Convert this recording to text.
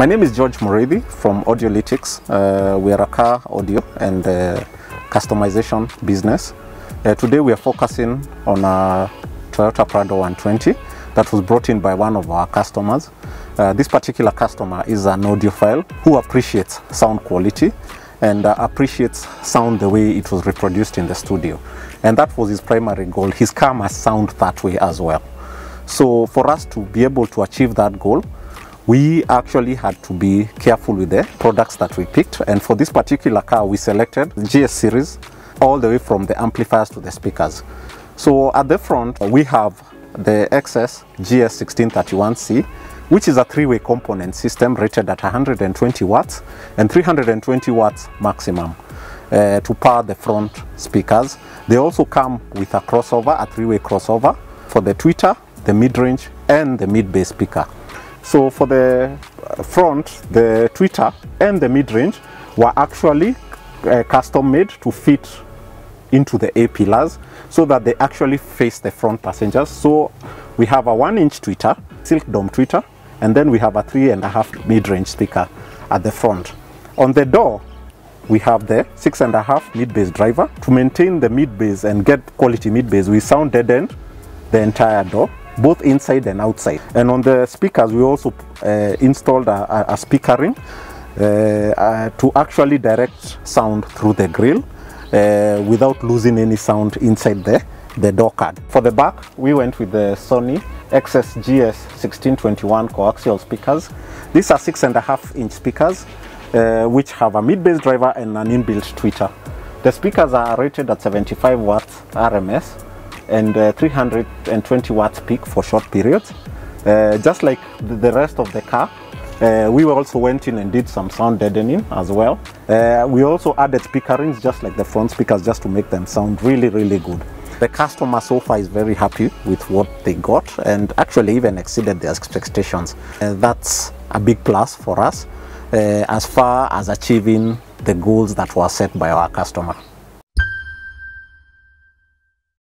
My name is George Murithi from Audiolytics. Uh, we are a car audio and uh, customization business. Uh, today we are focusing on a Toyota Prado 120 that was brought in by one of our customers. Uh, this particular customer is an audiophile who appreciates sound quality and uh, appreciates sound the way it was reproduced in the studio. And that was his primary goal. His car must sound that way as well. So for us to be able to achieve that goal, we actually had to be careful with the products that we picked. And for this particular car, we selected GS series all the way from the amplifiers to the speakers. So at the front, we have the XS GS1631C, which is a three-way component system rated at 120 watts and 320 watts maximum uh, to power the front speakers. They also come with a crossover, a three-way crossover for the tweeter, the mid-range and the mid-bass speaker. So for the front, the tweeter and the mid-range were actually uh, custom made to fit into the A pillars so that they actually face the front passengers. So we have a one inch tweeter, silk dome tweeter, and then we have a three and a half mid-range speaker at the front. On the door, we have the six and a half mid-bass driver. To maintain the mid-bass and get quality mid-bass, we sound deadened the entire door, both inside and outside. And on the speakers, we also uh, installed a, a, speaker ring uh, uh, to actually direct sound through the grill uh, without losing any sound inside the, the door card. For the back, we went with the Sony XSGS 1621 coaxial speakers. These are six and a half inch speakers, uh, which have a mid-bass driver and an inbuilt tweeter. The speakers are rated at 75 watts RMS and uh, 320 watts peak for short periods. Uh, just like the rest of the car, uh, we also went in and did some sound deadening as well. Uh, we also added speaker rings just like the front speakers just to make them sound really, really good. The customer so far is very happy with what they got and actually even exceeded their expectations. Uh, that's a big plus for us uh, as far as achieving the goals that were set by our customer.